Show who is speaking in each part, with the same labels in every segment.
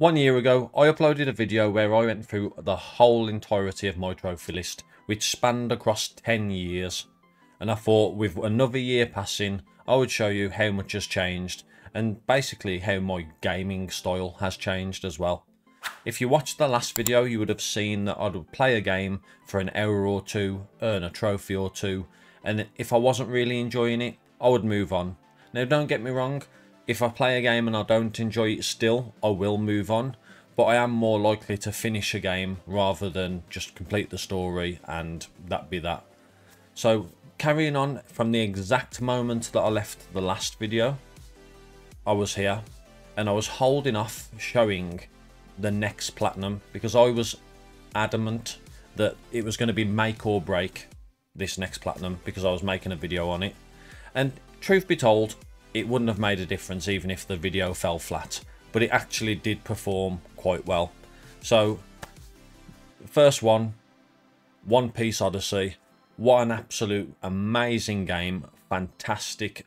Speaker 1: One year ago, I uploaded a video where I went through the whole entirety of my trophy list, which spanned across 10 years. And I thought with another year passing, I would show you how much has changed and basically how my gaming style has changed as well. If you watched the last video, you would have seen that I would play a game for an hour or two, earn a trophy or two, and if I wasn't really enjoying it, I would move on. Now don't get me wrong, if I play a game and I don't enjoy it still, I will move on, but I am more likely to finish a game rather than just complete the story and that be that. So carrying on from the exact moment that I left the last video, I was here and I was holding off showing the next platinum because I was adamant that it was going to be make or break this next platinum because I was making a video on it. And truth be told, it wouldn't have made a difference even if the video fell flat, but it actually did perform quite well. So, first one, One Piece Odyssey. What an absolute amazing game. Fantastic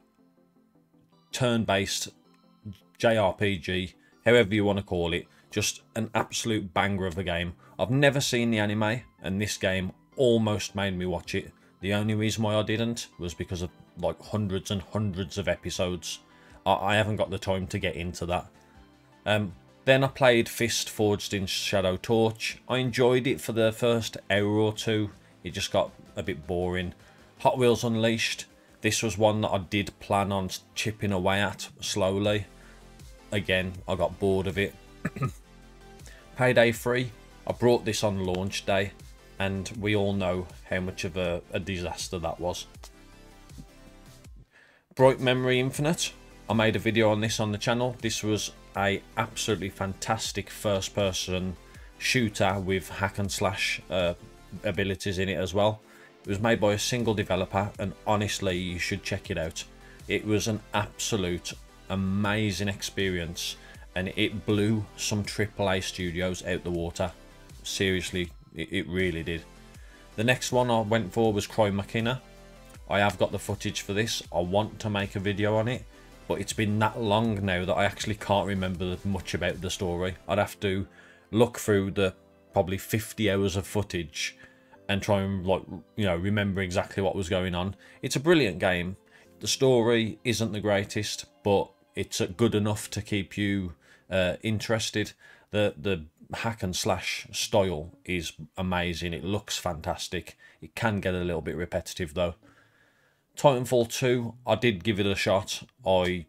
Speaker 1: turn-based JRPG, however you want to call it. Just an absolute banger of a game. I've never seen the anime, and this game almost made me watch it. The only reason why I didn't was because of like hundreds and hundreds of episodes. I, I haven't got the time to get into that. Um, then I played Fist Forged in Shadow Torch. I enjoyed it for the first hour or two. It just got a bit boring. Hot Wheels Unleashed. This was one that I did plan on chipping away at slowly. Again, I got bored of it. Payday 3. I brought this on launch day and we all know how much of a, a disaster that was. Bright Memory Infinite. I made a video on this on the channel. This was a absolutely fantastic first person shooter with hack and slash uh, abilities in it as well. It was made by a single developer and honestly you should check it out. It was an absolute amazing experience and it blew some AAA studios out the water. Seriously, it, really did. The next one I went for was Crymachina. I have got the footage for this. I want to make a video on it, but it's been that long now that I actually can't remember much about the story. I'd have to look through the probably 50 hours of footage and try and like you know remember exactly what was going on. It's a brilliant game. The story isn't the greatest, but it's good enough to keep you uh, interested. The the hack and slash style is amazing. It looks fantastic. It can get a little bit repetitive though. Titanfall 2, I did give it a shot. I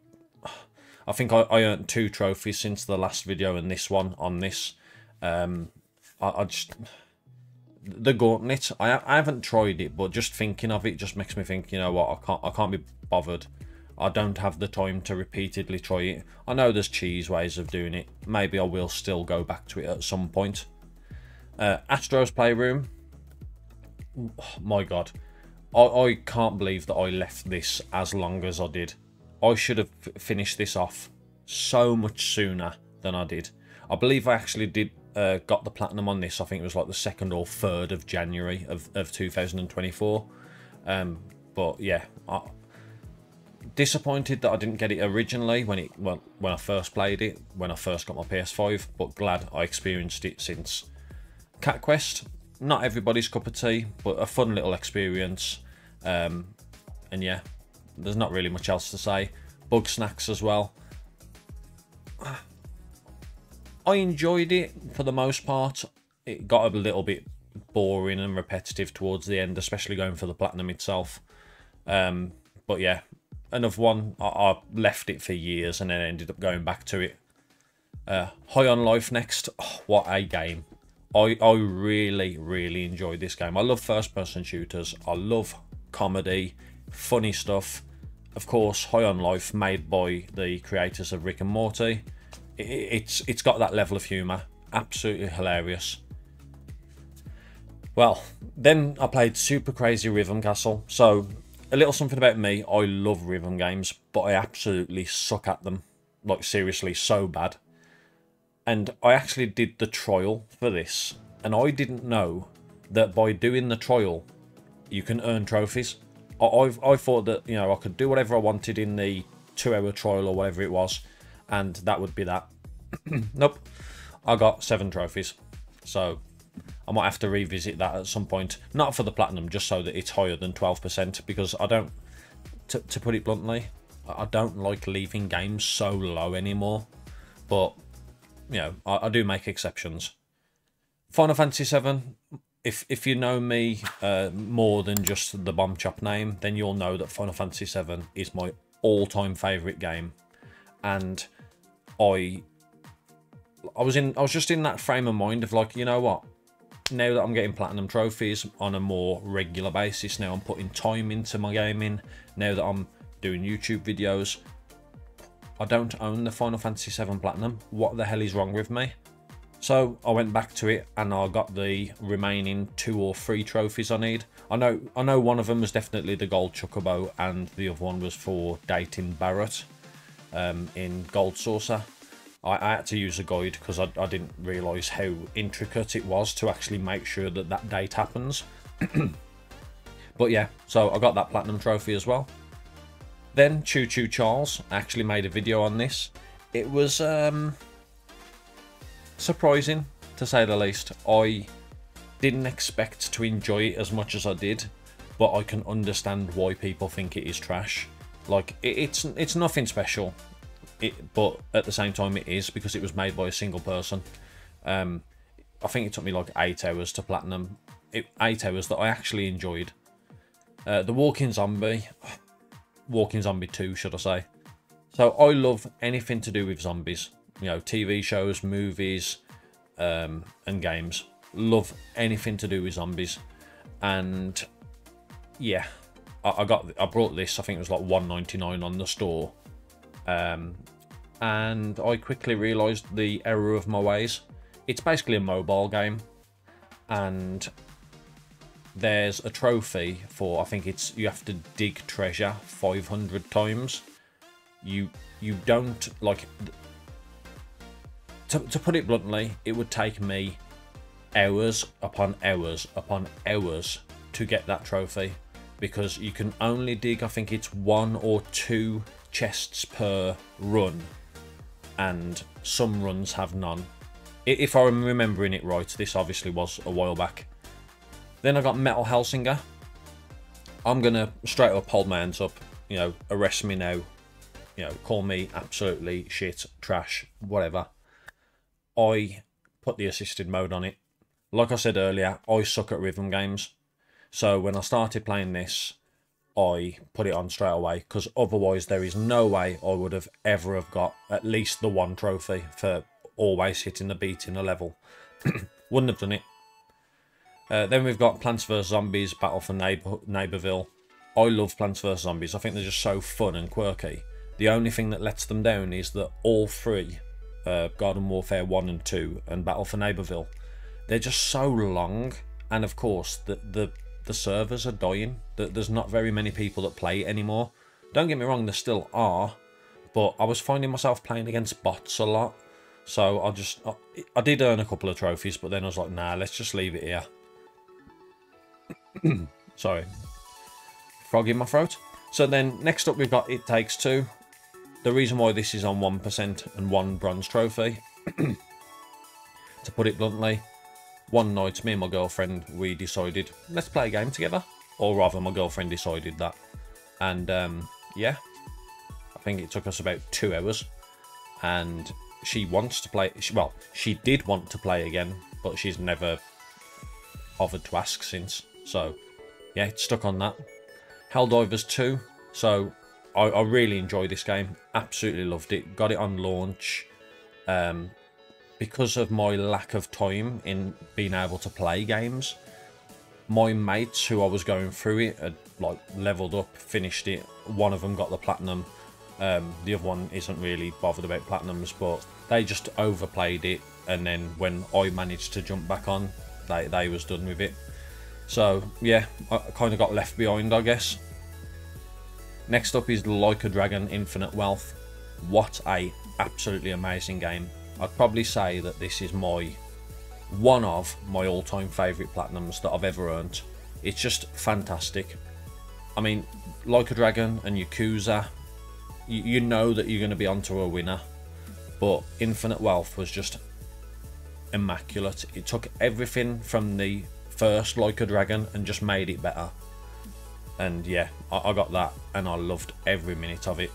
Speaker 1: I think I, I earned two trophies since the last video and this one on this. Um, I, I just the gauntlet. I I haven't tried it, but just thinking of it just makes me think. You know what? I can't I can't be bothered. I don't have the time to repeatedly try it. I know there's cheese ways of doing it. Maybe I will still go back to it at some point. Uh, Astro's Playroom. Oh, my God. I, I can't believe that I left this as long as I did. I should have finished this off so much sooner than I did. I believe I actually did uh, got the platinum on this. I think it was like the 2nd or 3rd of January of, of 2024. Um, but yeah, I, disappointed that I didn't get it originally when it well, when I first played it, when I first got my PS5, but glad I experienced it since. Cat Quest, not everybody's cup of tea, but a fun little experience. Um, and yeah, there's not really much else to say. Bugsnax as well. I enjoyed it for the most part. It got a little bit boring and repetitive towards the end, especially going for the platinum itself. Um, but yeah, another one. I, I, left it for years and then ended up going back to it. Uh, High on Life next. Oh, what a game. I, I really, really enjoyed this game. I love first person shooters. I love comedy, funny stuff. Of course, High on Life, made by the creators of Rick and Morty. It, it's It's got that level of humour. Absolutely hilarious. Well, then I played Super Crazy Rhythm Castle. So a little something about me. I love rhythm games, but I absolutely suck at them. Like, seriously, so bad. And I actually did the trial for this, and I didn't know that by doing the trial, you can earn trophies. I, I, I thought that, you know, I could do whatever I wanted in the two hour trial or whatever it was, and that would be that. nope. I got seven trophies. So I might have to revisit that at some point. Not for the platinum, just so that it's higher than 12%, because I don't, to, to put it bluntly, I don't like leaving games so low anymore. But, you know, I, I do make exceptions. Final Fantasy 7, if if you know me uh, more than just the BombChop name, then you'll know that Final Fantasy VII is my all-time favorite game, and I I was in I was just in that frame of mind of like you know what now that I'm getting platinum trophies on a more regular basis, now I'm putting time into my gaming, now that I'm doing YouTube videos, I don't own the Final Fantasy 7 Platinum. What the hell is wrong with me? So I went back to it and I got the remaining two or three trophies I need. I know I know one of them was definitely the gold chocobo and the other one was for dating Barret um, in Gold Saucer. I, I had to use a guide because I, I didn't realise how intricate it was to actually make sure that that date happens. but yeah, so I got that platinum trophy as well. Then Choo Choo Charles actually made a video on this. It was um, surprising to say the least. I didn't expect to enjoy it as much as I did, but I can understand why people think it is trash. Like it, it's it's nothing special it, but at the same time it is because it was made by a single person. Um, I think it took me like eight hours to platinum. It, eight hours that I actually enjoyed. Uh, the Walking Zombie, Walking Zombie 2, should I say. So I love anything to do with zombies. You know, TV shows, movies, um, and games. Love anything to do with zombies. And yeah, I, I got I brought this. I think it was like 1.99 on the store. Um, and I quickly realised the error of my ways. It's basically a mobile game, and there's a trophy for I think it's you have to dig treasure 500 times. You you don't like to, to put it bluntly, it would take me hours upon hours upon hours to get that trophy because you can only dig I think it's one or two chests per run and some runs have none. If I'm remembering it right, this obviously was a while back. Then I got Metal Hellsinger. I'm gonna straight up hold my hands up, you know, arrest me now, you know, call me absolutely shit, trash, whatever. I put the assisted mode on it. Like I said earlier, I suck at rhythm games. So when I started playing this, I put it on straight away because otherwise there is no way I would have ever have got at least the one trophy for always hitting the beat in a level. Wouldn't have done it. Uh, then we've got Plants vs Zombies Battle for Neighbor Neighborville. I love Plants vs Zombies. I think they're just so fun and quirky. The only thing that lets them down is that all three, uh, Garden Warfare 1 and 2 and Battle for Neighborville, they're just so long. And of course, the, the the servers are dying. There's not very many people that play anymore. Don't get me wrong, there still are, but I was finding myself playing against bots a lot. So I just, I, I did earn a couple of trophies, but then I was like, nah, let's just leave it here. Sorry. Frog in my throat. So then next up we've got It Takes Two. The reason why this is on 1% and one bronze trophy, to put it bluntly, one night, me and my girlfriend, we decided, let's play a game together. Or rather, my girlfriend decided that. And um, yeah, I think it took us about two hours. And she wants to play, well, she did want to play again, but she's never bothered to ask since. So yeah, stuck on that. Helldivers 2. So I, I really enjoyed this game. Absolutely loved it. Got it on launch. Um, because of my lack of time in being able to play games, my mates who I was going through it had like leveled up, finished it. One of them got the platinum. Um, the other one isn't really bothered about platinums, but they just overplayed it. And then when I managed to jump back on, they they was done with it. So yeah, I kind of got left behind, I guess. Next up is Like a Dragon Infinite Wealth. What a absolutely amazing game. I'd probably say that this is my one of my all-time favourite platinums that I've ever earned. It's just fantastic. I mean, like a Dragon and Yakuza, you, you know that you're going to be onto a winner, but Infinite Wealth was just immaculate. It took everything from the first Like a Dragon and just made it better. And yeah, I, I got that and I loved every minute of it.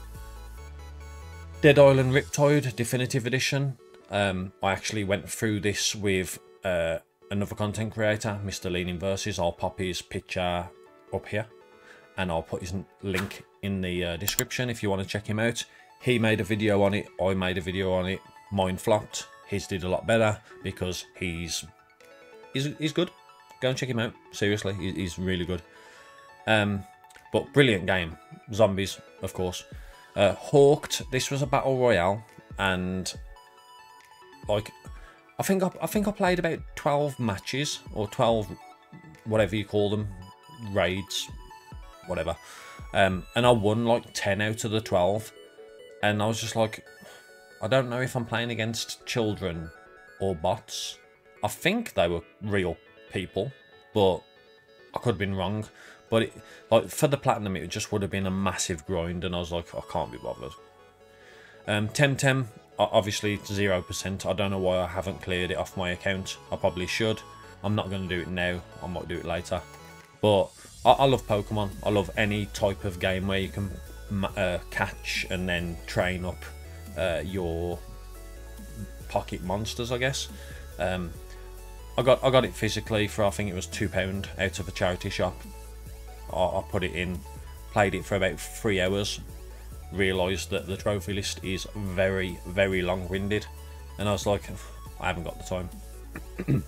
Speaker 1: Dead Island Riptide Definitive Edition. Um, I actually went through this with uh, another content creator, Mr. LeeNingVs. I'll pop his picture up here and I'll put his link in the uh, description if you want to check him out. He made a video on it, I made a video on it, mine flopped. His did a lot better because he's he's, he's good. Go and check him out. Seriously, he's really good. Um, but brilliant game. Zombies, of course. Uh, Hawked. This was a battle royale, and like, I think I, I think I played about twelve matches or twelve, whatever you call them, raids, whatever. Um, and I won like ten out of the twelve, and I was just like, I don't know if I'm playing against children or bots. I think they were real people, but I could have been wrong. But it, like for the platinum, it just would have been a massive grind, and I was like, I can't be bothered. Um, Temtem, obviously zero percent. I don't know why I haven't cleared it off my account. I probably should. I'm not going to do it now. I might do it later. But I, I love Pokemon. I love any type of game where you can uh, catch and then train up uh, your pocket monsters, I guess. Um, I got I got it physically for I think it was two pound out of a charity shop. I, put it in, played it for about three hours, realised that the trophy list is very, very long-winded, and I was like, I haven't got the time.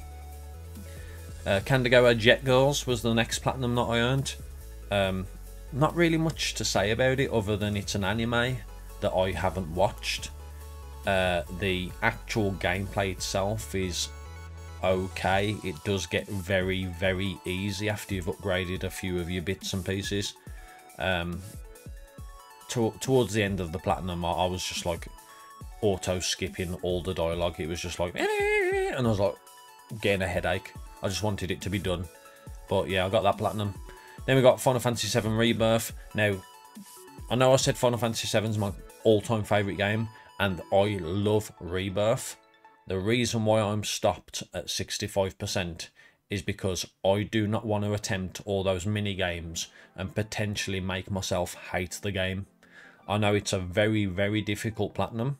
Speaker 1: uh, Jet Girls was the next platinum that I earned. Um, not really much to say about it other than it's an anime that I haven't watched. Uh, the actual gameplay itself is okay. It does get very, very easy after you've upgraded a few of your bits and pieces. Um, to towards the end of the platinum, I, I was just like auto skipping all the dialogue. It was just like, and I was like getting a headache. I just wanted it to be done. But yeah, I got that platinum. Then we got Final Fantasy VII Rebirth. Now, I know I said Final Fantasy VII is my all-time favourite game, and I love Rebirth. The reason why I'm stopped at 65% is because I do not want to attempt all those mini games and potentially make myself hate the game. I know it's a very, very difficult platinum.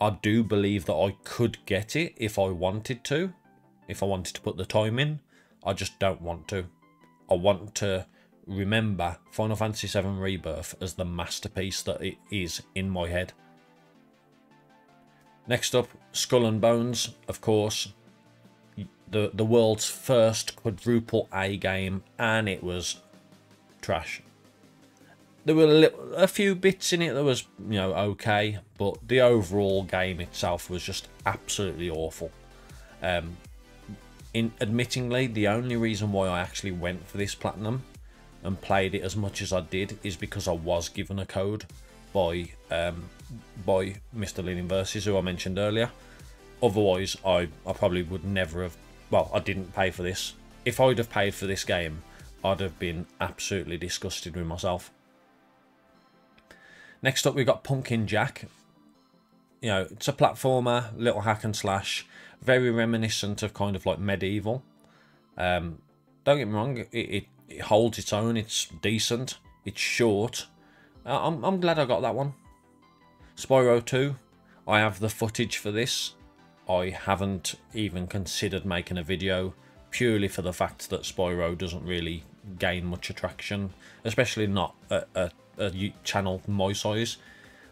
Speaker 1: I do believe that I could get it if I wanted to, if I wanted to put the time in. I just don't want to. I want to remember Final Fantasy VII Rebirth as the masterpiece that it is in my head. Next up, Skull and Bones, of course. The, the world's first quadruple A game, and it was trash. There were a, little, a few bits in it that was, you know, okay, but the overall game itself was just absolutely awful. Um, in admittingly, the only reason why I actually went for this platinum and played it as much as I did is because I was given a code by um, by Mr. LeeNingVs, who I mentioned earlier. Otherwise, I, I probably would never have. Well, I didn't pay for this. If I'd have paid for this game, I'd have been absolutely disgusted with myself. Next up, we've got Pumpkin Jack. You know, it's a platformer, little hack and slash, very reminiscent of kind of like medieval. Um, don't get me wrong, it, it, it holds its own, it's decent, it's short. Uh, I'm, I'm glad I got that one. Spyro 2, I have the footage for this. I haven't even considered making a video purely for the fact that Spyro doesn't really gain much attraction, especially not a, a, a channel my size.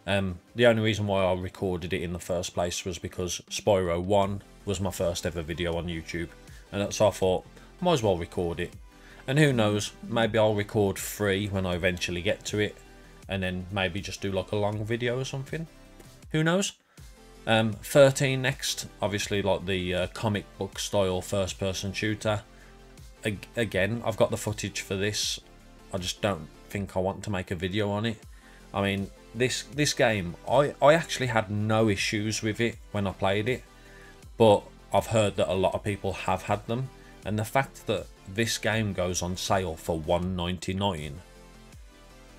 Speaker 1: Um, the only reason why I recorded it in the first place was because Spyro 1 was my first ever video on YouTube, and so I thought, might as well record it. And who knows, maybe I'll record 3 when I eventually get to it, and then maybe just do like a long video or something. Who knows? Um, 13 next, obviously like the uh, comic book style first person shooter. A again, I've got the footage for this. I just don't think I want to make a video on it. I mean, this this game, I, I actually had no issues with it when I played it, but I've heard that a lot of people have had them, and the fact that this game goes on sale for 199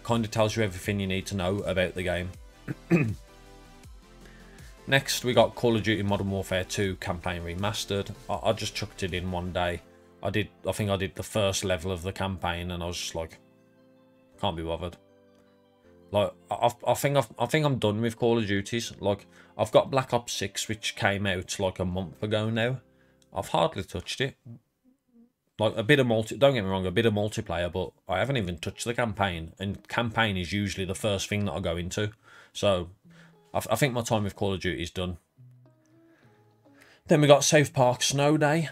Speaker 1: kind of tells you everything you need to know about the game. Next, we got Call of Duty Modern Warfare 2 Campaign Remastered. I, I just chucked it in one day. I did. I think I did the first level of the campaign, and I was just like, can't be bothered. Like, I, I think I've, I think I'm done with Call of Duties. Like, I've got Black Ops 6, which came out like a month ago now. I've hardly touched it. Like a bit of multi. Don't get me wrong, a bit of multiplayer, but I haven't even touched the campaign. And campaign is usually the first thing that I go into. So I, I think my time with Call of Duty is done. Then we got South Park Snow Day.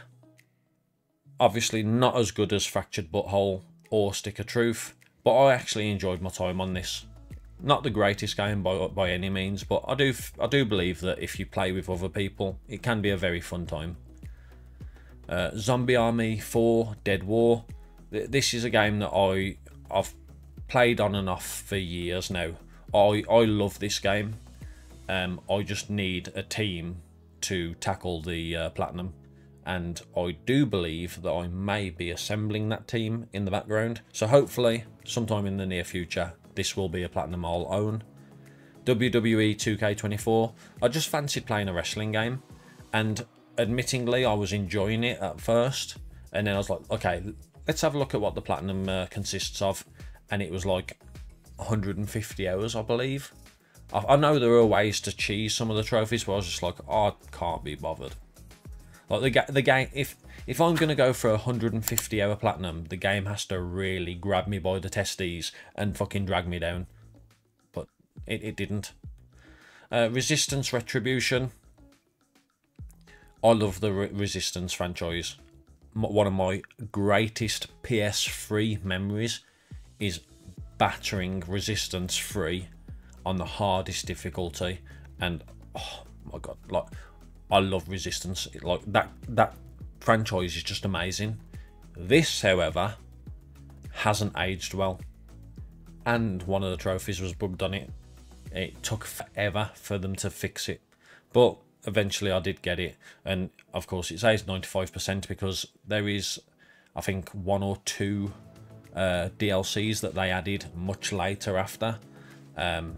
Speaker 1: Obviously not as good as Fractured But Whole or Stick of Truth, but I actually enjoyed my time on this. Not the greatest game by, by any means, but I do I do believe that if you play with other people, it can be a very fun time. Uh, Zombie Army 4 Dead War. This is a game that I I've played on and off for years now. I I love this game. Um, I just need a team to tackle the uh, platinum, and I do believe that I may be assembling that team in the background. So hopefully, sometime in the near future, this will be a platinum I'll own. WWE 2K24. I just fancied playing a wrestling game, and admittingly, I was enjoying it at first, and then I was like, okay, let's have a look at what the platinum uh, consists of, and it was like 150 hours, I believe. I, I, know there are ways to cheese some of the trophies, but I was just like, oh, I can't be bothered. Like the the game, if if I'm gonna go for a 150 hour platinum, the game has to really grab me by the testes and fucking drag me down. But it, it didn't. Uh, Resistance Retribution. I love the Re Resistance franchise. One of my greatest PS3 memories is battering Resistance 3 on the hardest difficulty, and oh my god, like I love Resistance. Like that that franchise is just amazing. This, however, hasn't aged well, and one of the trophies was bugged on it. It took forever for them to fix it, but eventually I did get it, and of course it says 95% because there is, I think, one or two uh, DLCs that they added much later after. Um,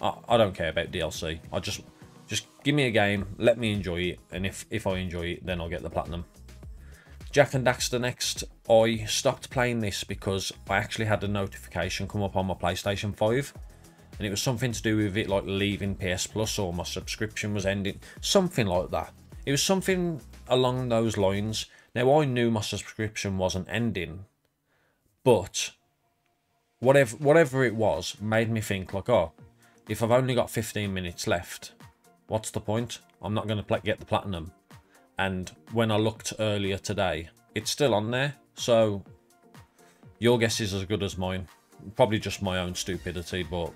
Speaker 1: I, I don't care about DLC. I just just give me a game, let me enjoy it, and if if I enjoy it, then I'll get the platinum. Jak and Daxter next. I stopped playing this because I actually had a notification come up on my PlayStation 5 and it was something to do with it like leaving PS Plus or my subscription was ending, something like that. It was something along those lines. Now I knew my subscription wasn't ending, but whatever whatever it was made me think like, oh, if I've only got 15 minutes left, what's the point? I'm not going to get the platinum. And when I looked earlier today, it's still on there. So your guess is as good as mine. Probably just my own stupidity, but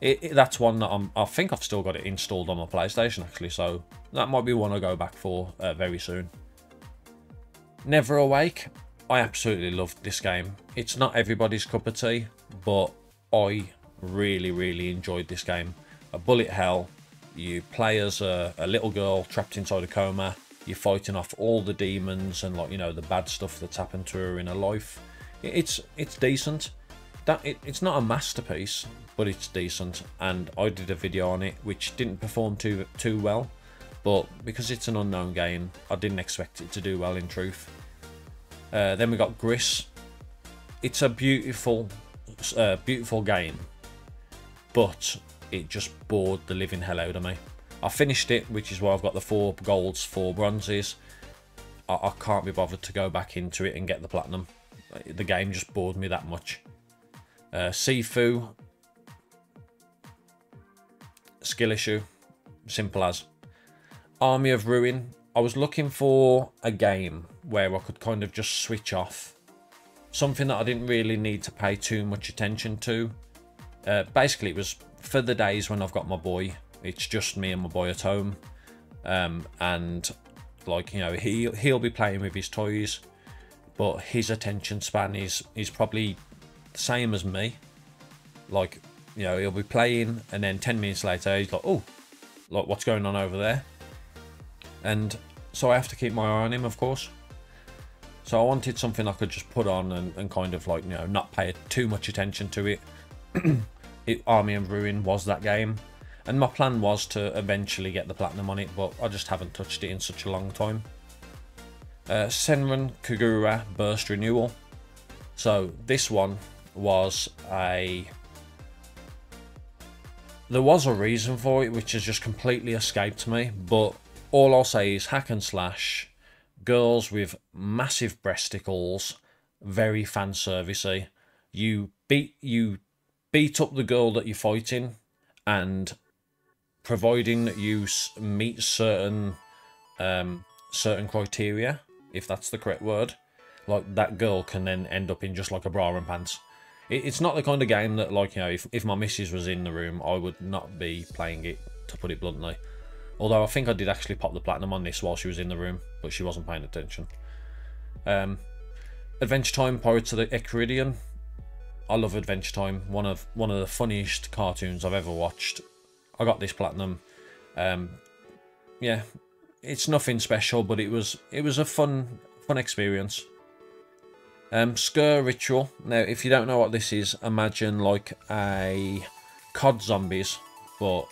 Speaker 1: it, it, that's one that I'm, I think I've still got it installed on my PlayStation actually, so that might be one I go back for uh, very soon. Never Awake, I absolutely loved this game. It's not everybody's cup of tea, but I really, really enjoyed this game. A bullet hell, you play as a, a little girl trapped inside a coma, you're fighting off all the demons and like, you know, the bad stuff that's happened to her in her life. It's, it's decent. That it, It's not a masterpiece, but it's decent. And I did a video on it which didn't perform too too well but because it's an unknown game I didn't expect it to do well in truth. Uh, then we got Gris. It's a beautiful uh, beautiful game but it just bored the living hell out of me. I finished it which is why I've got the four golds four bronzes. I, I can't be bothered to go back into it and get the platinum. The game just bored me that much. Uh, Sifu skill issue. Simple as. Army of Ruin. I was looking for a game where I could kind of just switch off. Something that I didn't really need to pay too much attention to. Uh, basically, it was for the days when I've got my boy. It's just me and my boy at home. Um, and, like, you know, he, he'll be playing with his toys. But his attention span is, is probably the same as me. Like, you know, he'll be playing, and then 10 minutes later, he's like, oh, like, what's going on over there? And so I have to keep my eye on him, of course. So I wanted something I could just put on and, and kind of like, you know, not pay too much attention to it. it. Army of Ruin was that game. And my plan was to eventually get the platinum on it, but I just haven't touched it in such a long time. Uh, Senran Kagura Burst Renewal. So this one was a... There was a reason for it, which has just completely escaped me, but all I'll say is hack and slash, girls with massive breasticles, very fan servicey. You beat you beat up the girl that you're fighting, and providing that you meet certain um, certain criteria, if that's the correct word, like that girl can then end up in just like a bra and pants. It, it's not the kind of game that, like, you know, if, if my missus was in the room, I would not be playing it, to put it bluntly. Although I think I did actually pop the platinum on this while she was in the room, but she wasn't paying attention. Um, Adventure Time Pirates of the Enchiridion. I love Adventure Time. One of one of the funniest cartoons I've ever watched. I got this platinum. Um, yeah, it's nothing special, but it was it was a fun fun experience. Um, Sker Ritual. Now, if you don't know what this is, imagine like a COD Zombies, but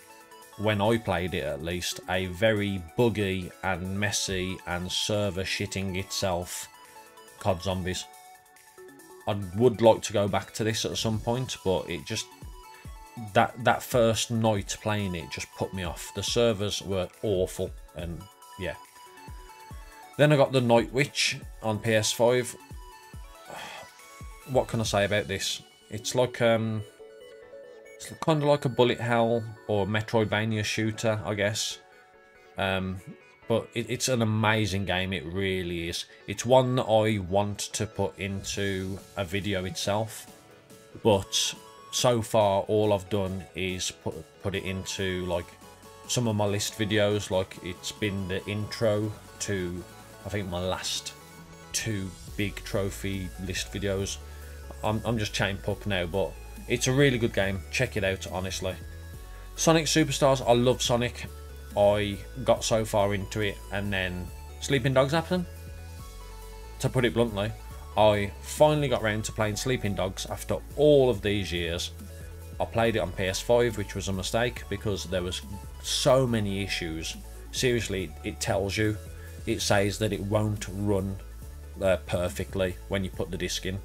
Speaker 1: when I played it at least, a very buggy and messy and server shitting itself COD Zombies. I would like to go back to this at some point, but it just that that first night playing it just put me off. The servers were awful, and yeah. Then I got the Knight Witch on PS5. What can I say about this? It's like um, it's kind of like a bullet hell or Metroidvania shooter, I guess. Um, but it, it's an amazing game. It really is. It's one that I want to put into a video itself, but so far all I've done is put put it into like some of my list videos like it's been the intro to I think my last two big trophy list videos I'm, I'm just chatting pup now but it's a really good game check it out honestly Sonic Superstars I love Sonic I got so far into it and then Sleeping Dogs happened to put it bluntly I finally got around to playing Sleeping Dogs after all of these years. I played it on PS5, which was a mistake because there was so many issues. Seriously, it tells you. It says that it won't run uh, perfectly when you put the disc in.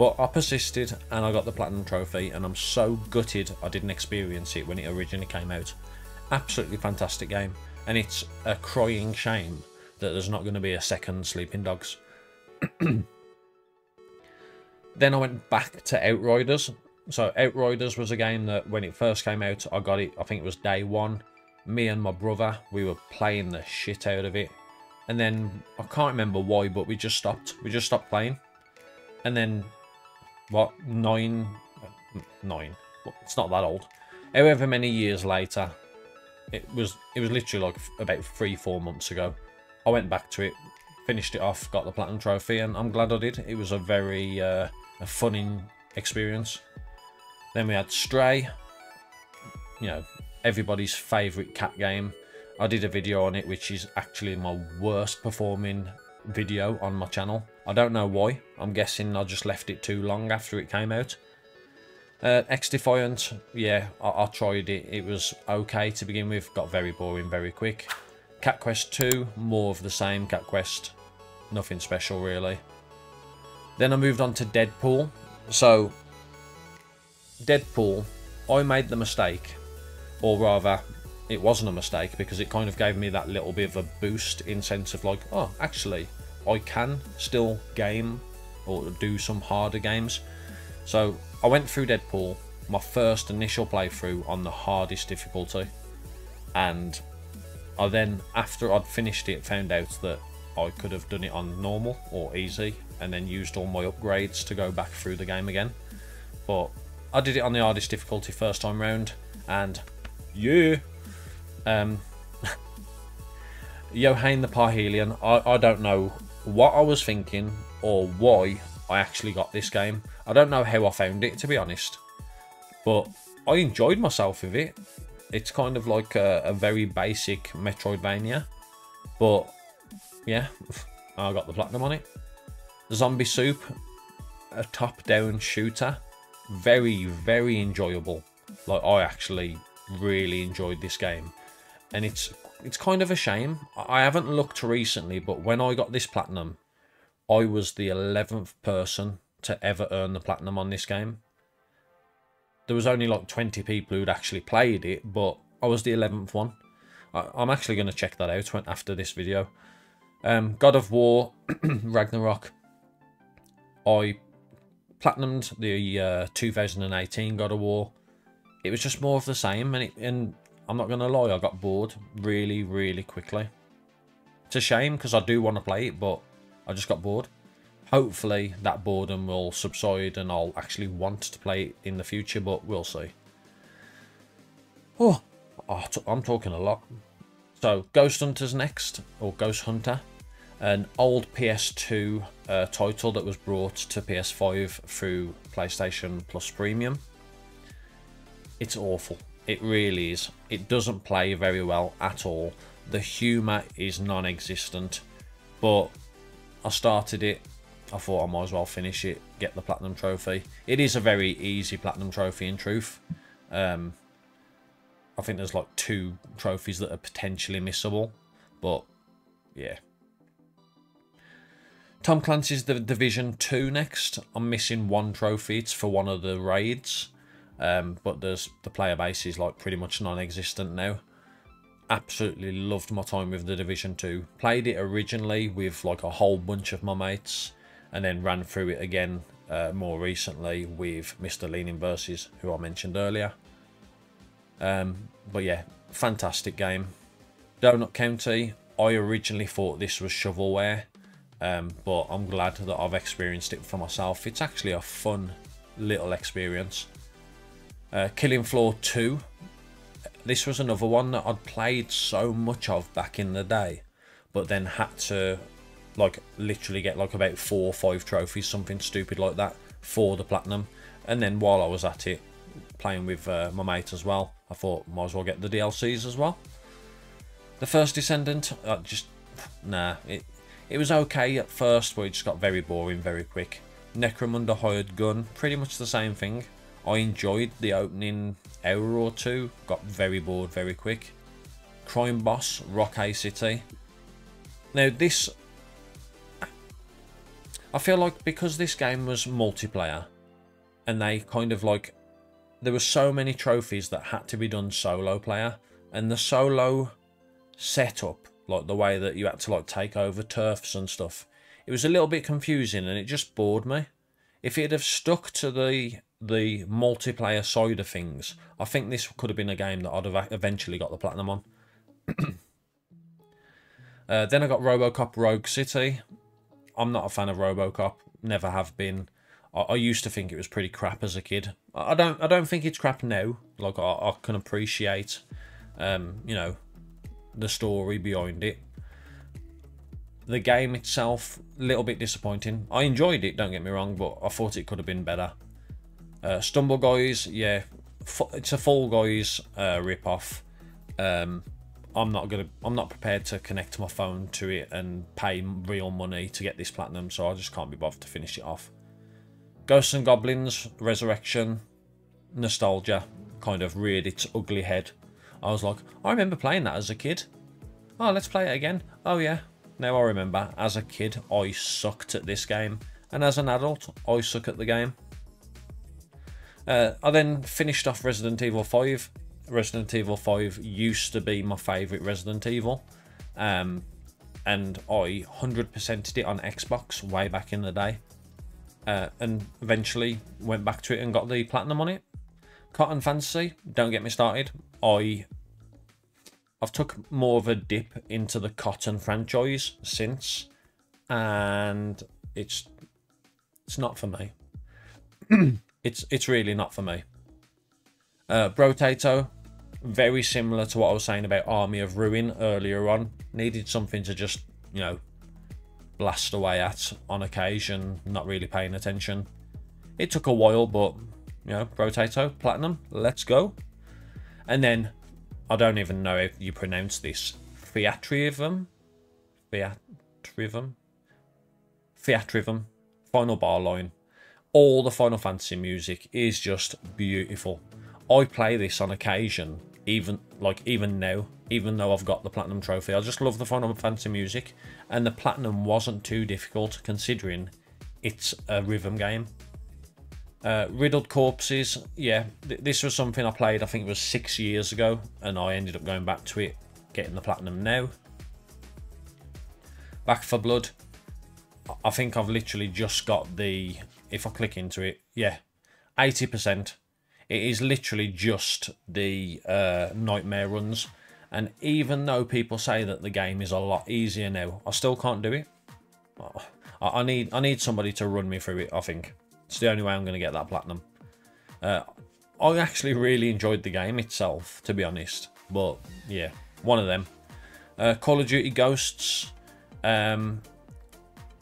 Speaker 1: But I persisted and I got the Platinum Trophy and I'm so gutted I didn't experience it when it originally came out. Absolutely fantastic game. And it's a crying shame that there's not going to be a second Sleeping Dogs. Then I went back to Outriders. So Outriders was a game that when it first came out, I got it, I think it was day one. Me and my brother, we were playing the shit out of it. And then, I can't remember why, but we just stopped. We just stopped playing. And then, what, nine, nine, it's not that old. However many years later, it was it was literally like about three, four months ago. I went back to it, finished it off, got the platinum trophy, and I'm glad I did. It was a very uh, a fun experience. Then we had Stray, you know, everybody's favourite cat game. I did a video on it, which is actually my worst performing video on my channel. I don't know why. I'm guessing I just left it too long after it came out. Uh, XDefiant, yeah, I, I tried it. It was okay to begin with. Got very boring very quick. Cat Quest 2, more of the same. Cat Quest, nothing special really. Then I moved on to Deadpool. So, Deadpool, I made the mistake, or rather, it wasn't a mistake because it kind of gave me that little bit of a boost in sense of like, oh, actually, I can still game or do some harder games. So I went through Deadpool, my first initial playthrough on the hardest difficulty, and I then, after I'd finished it, found out that I could have done it on normal or easy, and then used all my upgrades to go back through the game again. But I did it on the hardest difficulty first time round, and yeah, um, Yohane the Parhelion. I, I don't know what I was thinking or why I actually got this game. I don't know how I found it to be honest, but I enjoyed myself with it. It's kind of like a, a very basic Metroidvania, but yeah, I got the platinum on it. Zombie Soup, a top-down shooter, very, very enjoyable. Like, I actually really enjoyed this game. And it's it's kind of a shame. I haven't looked recently, but when I got this platinum, I was the 11th person to ever earn the platinum on this game. There was only like 20 people who'd actually played it, but I was the 11th one. I, am actually going to check that out after this video. Um, God of War, Ragnarok. I platinumed the uh, 2018 God of War. It was just more of the same, and, it, and I'm not going to lie, I got bored really, really quickly. It's a shame because I do want to play it, but I just got bored. Hopefully that boredom will subside and I'll actually want to play it in the future, but we'll see. Oh, oh I'm talking a lot. So, Ghost Hunter's next, or Ghost Hunter, an old PS2 uh, title that was brought to PS5 through PlayStation Plus Premium. It's awful. It really is. It doesn't play very well at all. The humour is non-existent, but I started it. I thought I might as well finish it, get the Platinum Trophy. It is a very easy Platinum Trophy in truth. Um, I think there's like two trophies that are potentially missable, but yeah. Tom Clancy's the Division 2 next. I'm missing one trophy. It's for one of the raids. Um, but there's the player base is like pretty much non-existent now. Absolutely loved my time with the Division 2. Played it originally with like a whole bunch of my mates and then ran through it again uh, more recently with Mr. LeeNingVs, who I mentioned earlier. Um, but yeah, fantastic game. Donut County, I originally thought this was shovelware, um, but I'm glad that I've experienced it for myself. It's actually a fun little experience. Uh, Killing Floor 2, this was another one that I'd played so much of back in the day, but then had to like literally get like about four or five trophies, something stupid like that, for the platinum. And then while I was at it, playing with uh, my mate as well. I thought might as well get the DLCs as well. The first Descendant, uh, just nah, it it was okay at first, but it just got very boring very quick. Necromunda Hired Gun, pretty much the same thing. I enjoyed the opening hour or two, got very bored very quick. Crime Boss, Rockay City. Now this, I feel like because this game was multiplayer, and they kind of like there were so many trophies that had to be done solo player and the solo setup like the way that you had to like take over turfs and stuff it was a little bit confusing and it just bored me if it had stuck to the the multiplayer side of things i think this could have been a game that i'd have eventually got the platinum on uh, then i got robocop rogue city i'm not a fan of robocop never have been I, I used to think it was pretty crap as a kid. I don't I don't think it's crap now. Like I, I can appreciate, um, you know, the story behind it. The game itself, a little bit disappointing. I enjoyed it, don't get me wrong, but I thought it could have been better. Uh, Stumble Guys, yeah, it's a Fall Guys uh, rip off. Um, I'm not gonna, I'm not prepared to connect my phone to it and pay real money to get this platinum, so I just can't be bothered to finish it off. Ghosts and Goblins Resurrection nostalgia kind of reared its ugly head. I was like, I remember playing that as a kid. Oh, let's play it again. Oh yeah. Now I remember, as a kid, I sucked at this game. And as an adult, I suck at the game. Uh, I then finished off Resident Evil 5. Resident Evil 5 used to be my favourite Resident Evil. Um, and I 100%ed it on Xbox way back in the day uh, and eventually went back to it and got the platinum on it. Cotton Fantasy, don't get me started. I I've took more of a dip into the Cotton franchise since, and it's it's not for me. it's it's really not for me. Uh, Brotato, very similar to what I was saying about Army of Ruin earlier on. Needed something to just you know blast away at on occasion, not really paying attention. It took a while, but, you know, Brotato, Platinum, let's go. And then, I don't even know if you pronounce this, Theatrium? Theatrium? Theatrium, Final Bar Line. All the Final Fantasy music is just beautiful. I play this on occasion even like even now, even though I've got the platinum trophy. I just love the Final Fantasy music, and the platinum wasn't too difficult considering it's a rhythm game. Uh, Riddled Corpses, yeah, th this was something I played, I think it was six years ago, and I ended up going back to it, getting the platinum now. Back for Blood, I think I've literally just got the, if I click into it, yeah, 80%. It is literally just the uh, nightmare runs. And even though people say that the game is a lot easier now, I still can't do it. I need I need somebody to run me through it, I think. It's the only way I'm going to get that platinum. Uh, I actually really enjoyed the game itself, to be honest. But, yeah, one of them. Uh, Call of Duty Ghosts. Um,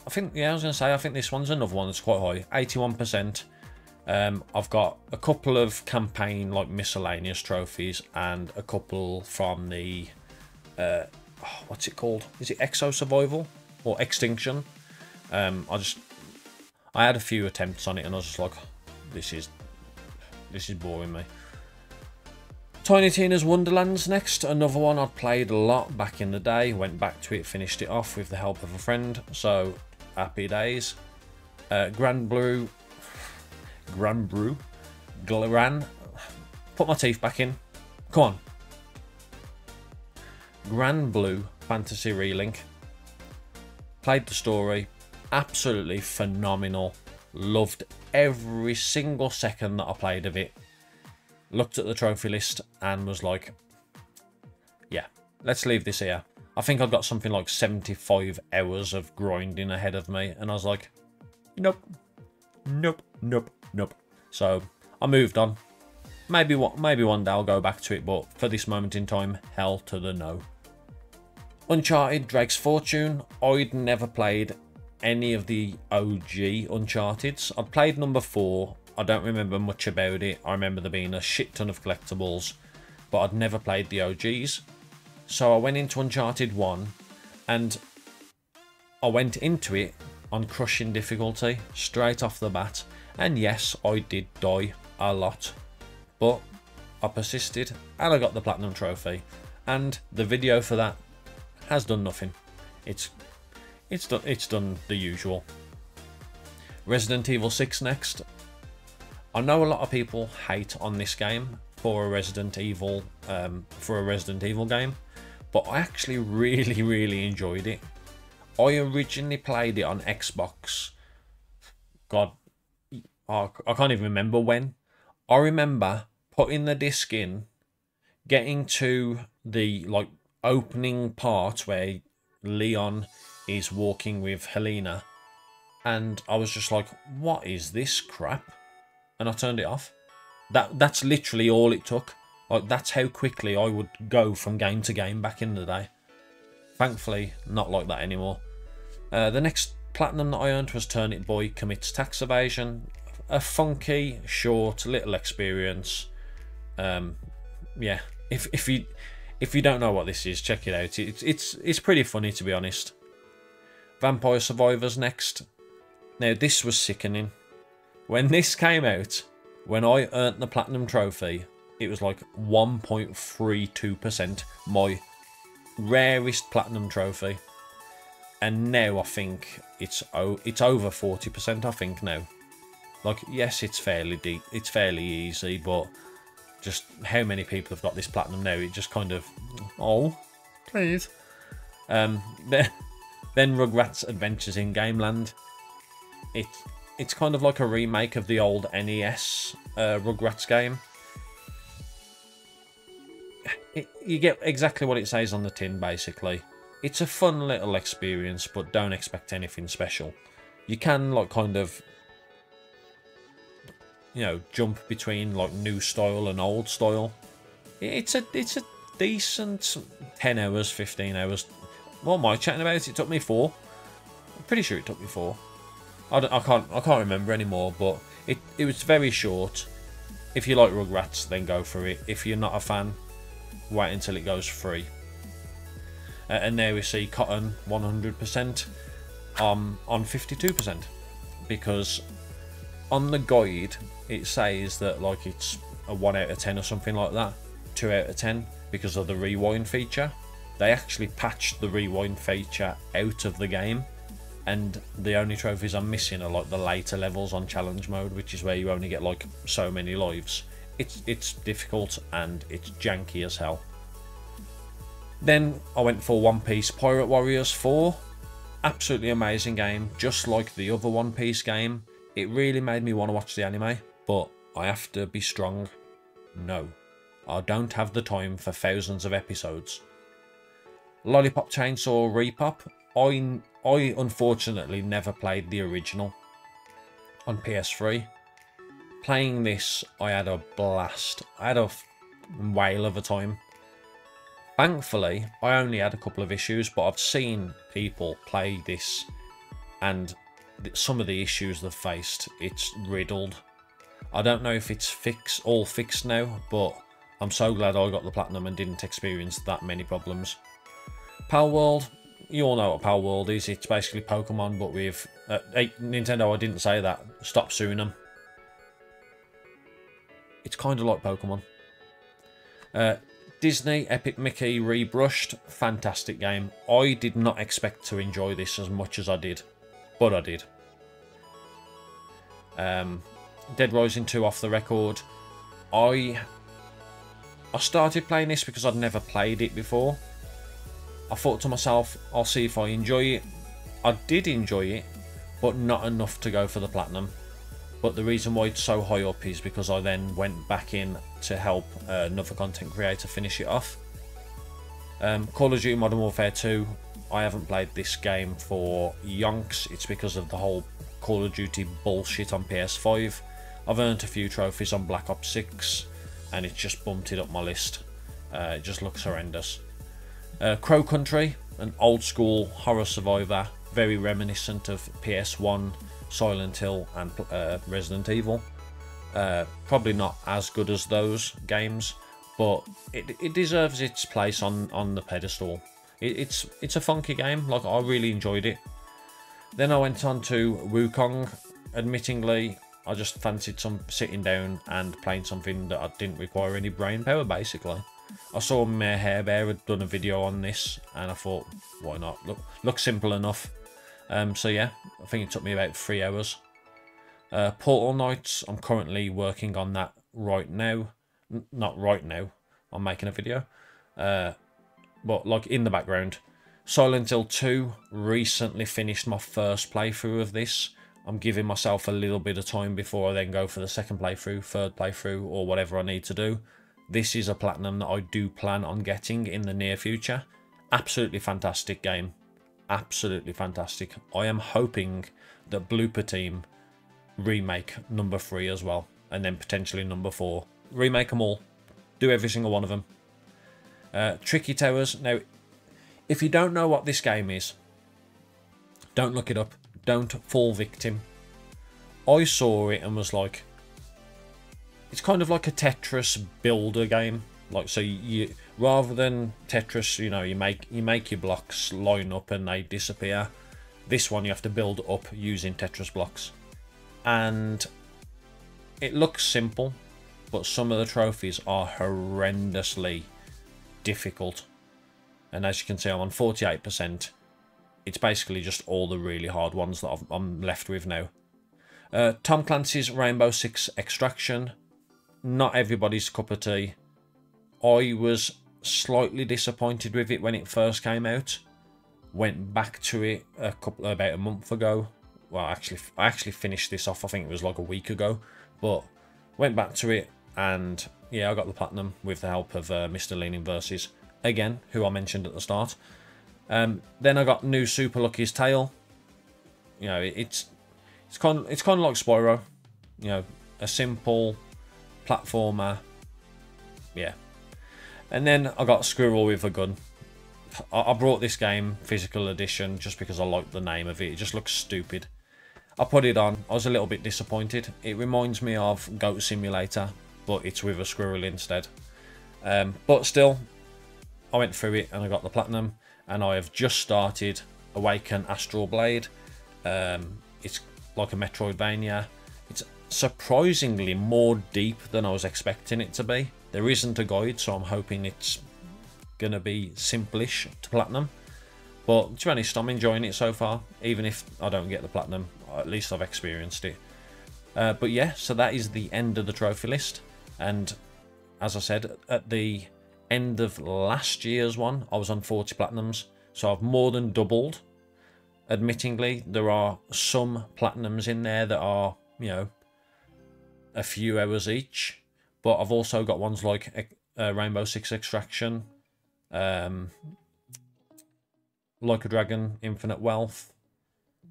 Speaker 1: I think, yeah, I was going to say, I think this one's another one that's quite high. 81%. Um, I've got a couple of campaign like miscellaneous trophies and a couple from the uh, oh, what's it called? Is it Exo Survival or Extinction? Um, I just I had a few attempts on it and I was just like, this is this is boring me. Tiny Tina's Wonderlands next, another one I'd played a lot back in the day. Went back to it, finished it off with the help of a friend. So happy days. Uh, Granblue Granblue, Glenn. Put my teeth back in. Come on. Granblue Fantasy Relink. Played the story. Absolutely phenomenal. Loved every single second that I played of it. Looked at the trophy list and was like, yeah, let's leave this here. I think I've got something like 75 hours of grinding ahead of me. And I was like, nope, nope, nope, nope. So I moved on. Maybe what maybe one day I'll go back to it, but for this moment in time, hell to the no. Uncharted Drake's Fortune. I'd never played any of the OG Uncharted's. I'd played number four. I don't remember much about it. I remember there being a shit ton of collectibles, but I'd never played the OGs. So I went into Uncharted 1 and I went into it on crushing difficulty straight off the bat. And yes, I did die a lot, but I persisted and I got the platinum trophy. And the video for that has done nothing. It's it's done it's done the usual. Resident Evil 6 next. I know a lot of people hate on this game for a Resident Evil um, for a Resident Evil game, but I actually really really enjoyed it. I originally played it on Xbox. God, I can't even remember when. I remember putting the disc in, getting to the like opening part where Leon is walking with Helena, and I was just like, "What is this crap?" And I turned it off. That that's literally all it took. Like that's how quickly I would go from game to game back in the day. Thankfully, not like that anymore. Uh, the next platinum that I earned was Turnip Boy Commits Tax Evasion. A funky, short, little experience. Um, yeah, if if you if you don't know what this is, check it out. It's it's it's pretty funny to be honest. Vampire Survivors next. Now this was sickening. When this came out, when I earned the platinum trophy, it was like 1.32%, my rarest platinum trophy and now I think it's oh it's over forty percent. I think now. Like yes, it's fairly deep, it's fairly easy, but just how many people have got this platinum now? It just kind of oh, please. Um, then then Rugrats Adventures in Gameland. It it's kind of like a remake of the old NES uh, Rugrats game. It, you get exactly what it says on the tin, basically it's a fun little experience, but don't expect anything special. You can like kind of you know jump between like new style and old style. It's a it's a decent ten hours, fifteen hours. What am I chatting about? It took me four. I'm pretty sure it took me four. I, dunno I can't I can't remember anymore, but it it was very short. If you like Rugrats, then go for it. If you're not a fan, wait until it goes free. Uh, and there we see Cotton 100% um, on 52% because on the guide it says that like it's a 1 out of 10 or something like that 2 out of 10 because of the rewind feature. They actually patched the rewind feature out of the game and the only trophies I'm missing are like the later levels on challenge mode, which is where you only get like so many lives. It's it's difficult and it's janky as hell. Then I went for One Piece Pirate Warriors 4. Absolutely amazing game, just like the other One Piece game. It really made me want to watch the anime, but I have to be strong. No, I don't have the time for thousands of episodes. Lollipop Chainsaw Repop. I, I unfortunately never played the original on PS3. Playing this, I had a blast. I had a whale of a time. Thankfully, I only had a couple of issues, but I've seen people play this and some of the issues they've faced, it's riddled. I don't know if it's fix all fixed now, but I'm so glad I got the platinum and didn't experience that many problems. Palworld, you all know what Palworld is. It's basically Pokemon, but with uh, hey, Nintendo. I didn't say that. Stop suing them. It's kind of like Pokemon. Uh, Disney Epic Mickey Rebrushed, fantastic game. I did not expect to enjoy this as much as I did, but I did. Um, Dead Rising 2 off the record. I I started playing this because I'd never played it before. I thought to myself, I'll see if I enjoy it. I did enjoy it, but not enough to go for the platinum. But the reason why it's so high up is because I then went back in to help uh, another content creator finish it off. Um, Call of Duty Modern Warfare 2, I haven't played this game for yonks. It's because of the whole Call of Duty bullshit on PS5. I've earned a few trophies on Black Ops 6 and it's just bumped it up my list. Uh, it just looks horrendous. Uh, Crow Country, an old school horror survivor, very reminiscent of PS1 Silent Hill and uh, Resident Evil. Uh, probably not as good as those games, but it, it deserves its place on, on the pedestal. It, it's it's a funky game. Like I really enjoyed it. Then I went on to Wukong. Admittingly, I just fancied some sitting down and playing something that I didn't require any brain power. Basically, I saw Mayor Hair Bear had done a video on this, and I thought, why not? Look, looks simple enough. Um, so yeah, I think it took me about three hours. Uh, Portal Knights, I'm currently working on that right now. N not right now, I'm making a video. Uh, but like in the background. Silent Hill 2, recently finished my first playthrough of this. I'm giving myself a little bit of time before I then go for the second playthrough, third playthrough, or whatever I need to do. This is a platinum that I do plan on getting in the near future. Absolutely fantastic game absolutely fantastic. I am hoping that Bloober Team remake number three as well, and then potentially number four. Remake them all. Do every single one of them. Uh, Tricky Towers. Now, if you don't know what this game is, don't look it up. Don't fall victim. I saw it and was like, it's kind of like a Tetris builder game. Like, so you rather than Tetris, you know, you make you make your blocks line up and they disappear. This one you have to build up using Tetris blocks, and it looks simple, but some of the trophies are horrendously difficult. And as you can see, I'm on 48%. It's basically just all the really hard ones that I'm left with now. Uh, Tom Clancy's Rainbow Six Extraction. Not everybody's cup of tea. I was slightly disappointed with it when it first came out. Went back to it a couple about a month ago. Well, actually, I actually finished this off. I think it was like a week ago, but went back to it and yeah, I got the platinum with the help of uh, Mr. LeeNingVs again, who I mentioned at the start. Um, then I got new Super Lucky's Tale. You know, it's it's kind of, it's kind of like Spyro. You know, a simple platformer. Yeah, and then I got Squirrel with a Gun. I brought this game, physical edition, just because I like the name of it. It just looks stupid. I put it on. I was a little bit disappointed. It reminds me of Goat Simulator, but it's with a squirrel instead. Um, but still, I went through it and I got the platinum. And I have just started Awaken Astral Blade. Um, it's like a Metroidvania. It's surprisingly more deep than I was expecting it to be. There isn't a guide, so I'm hoping it's going to be simplish to platinum. But to be honest, I'm enjoying it so far. Even if I don't get the platinum, at least I've experienced it. Uh, but yeah, so that is the end of the trophy list. And as I said, at the end of last year's one, I was on 40 platinums. So I've more than doubled. Admittingly, there are some platinums in there that are, you know, a few hours each. But I've also got ones like uh, Rainbow Six Extraction, um, Like a Dragon, Infinite Wealth,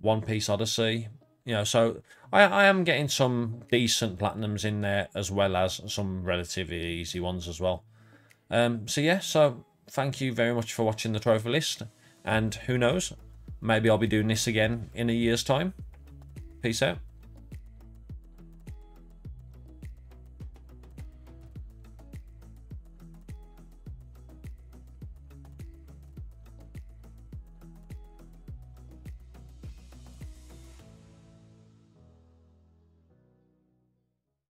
Speaker 1: One Piece Odyssey. You know, so I, I am getting some decent platinums in there as well as some relatively easy ones as well. Um, so yeah, so thank you very much for watching the trophy list. And who knows, maybe I'll be doing this again in a year's time. Peace out.